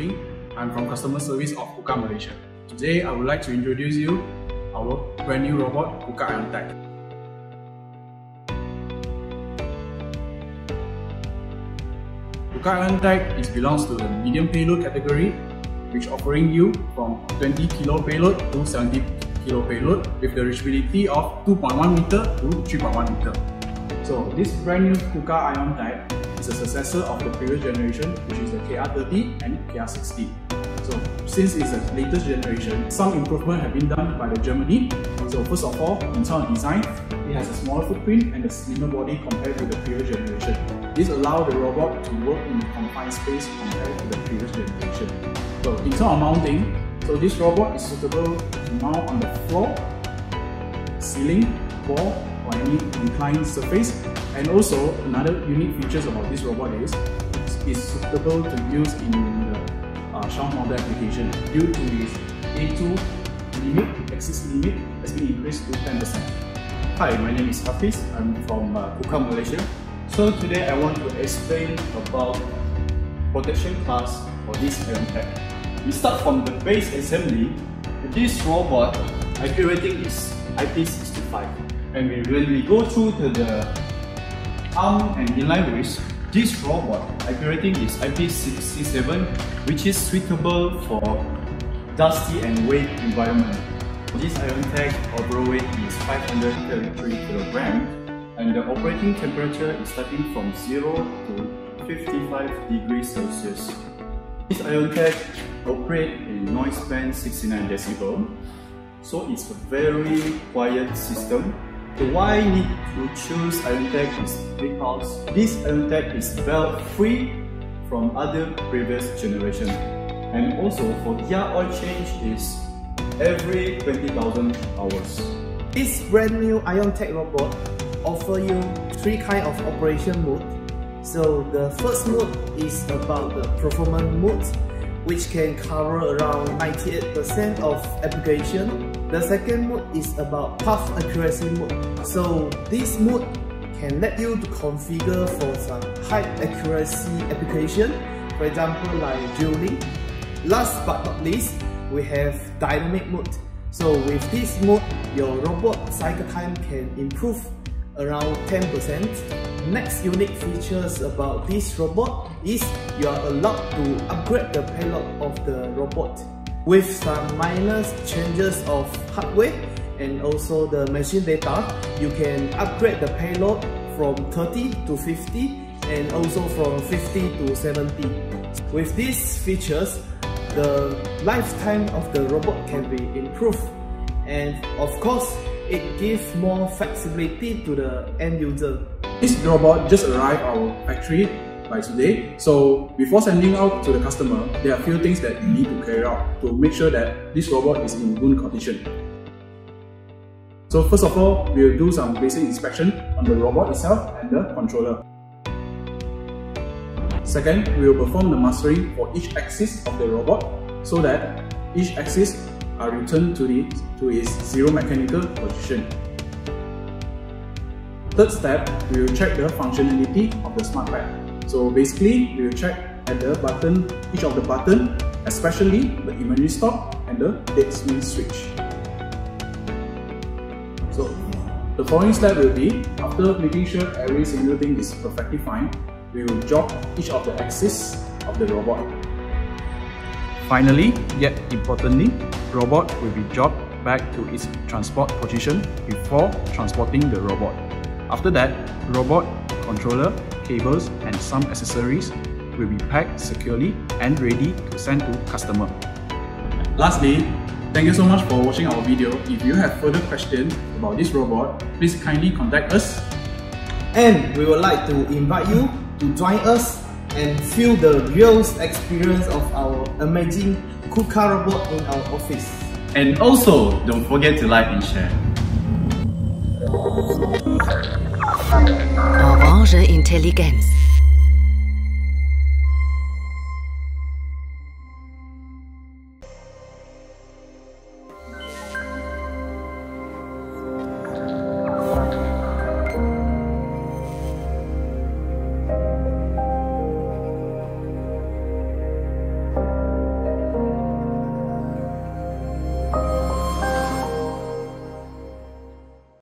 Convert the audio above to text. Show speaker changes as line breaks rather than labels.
Irving. I'm from customer service of KUKA Malaysia. Today, I would like to introduce you our brand new robot, KUKA IONTEC. KUKA IONTEC is belongs to the medium payload category, which offering you from 20 kilo payload to 70 kilo payload with the reachability of 2.1 meter to 3.1 meter. So this brand new KUKA IONTEC is a successor of the previous generation, which is the KR30 and KR60. So since it's the latest generation, some improvement have been done by the Germany. So first of all, in terms of design, it has a smaller footprint and a slimmer body compared to the previous generation. This allows the robot to work in a confined space compared to the previous generation. So in terms of mounting, so this robot is suitable to mount on the floor, ceiling, wall, or any inclined surface and also another unique features about this robot is it's suitable to use in the uh, model application due to its A2 limit, axis limit has been increased to 10%.
Hi, my name is Hafis. I'm from uh, KUKA Malaysia. So today I want to explain about protection class for this IONTEC. We start from the base assembly. This robot IP rating is IP65 and we, when we go through to the arm and inline wrist, this robot IP rating is IP67 which is suitable for dusty and wet environment. This IONTEC overall weight is 533 kg and the operating temperature is starting from 0 to 55 degrees Celsius. This IONTEC operates a noise band 69 decibel, so it's a very quiet system so why need to choose IONTEC is because this IONTEC is belt free from other previous generation. And also for gear oil change is every 20,000 hours.
This brand new IONTEC robot offer you three kind of operation mode. So the first mode is about the performance mode which can cover around 98% of application. The second mode is about path accuracy mode. So this mode can let you to configure for some high accuracy application, for example like drilling. Last but not least, we have dynamic mode. So with this mode, your robot cycle time can improve around 10% Next unique features about this robot is you are allowed to upgrade the payload of the robot with some minor changes of hardware and also the machine data. You can upgrade the payload from 30 to 50 and also from 50 to 70 with these features the lifetime of the robot can be improved. And of course it gives more flexibility to the end user
this robot just arrived our factory by today. So before sending out to the customer, there are a few things that you need to carry out to make sure that this robot is in good condition. So first of all, we'll do some basic inspection on the robot itself and the controller. Second, we will perform the mastering for each axis of the robot so that each axis are returned to, the, to its zero mechanical position. Third step, we will check the functionality of the smart pad. So basically, we will check at the button, each of the button, especially the emergency stop and the dead swing switch. So the following step will be, after making sure every single thing is perfectly fine, we will jog each of the axis of the robot. Finally, yet importantly, robot will be dropped back to its transport position before transporting the robot. After that, robot, controller, cables and some accessories will be packed securely and ready to send to customer. Lastly, thank you so much for watching our video. If you have further questions about this robot, please kindly contact us.
And we would like to invite you to join us and feel the real experience of our amazing KUKA robot in our office.
And also, don't forget to like and share.
Orange Intelligenz.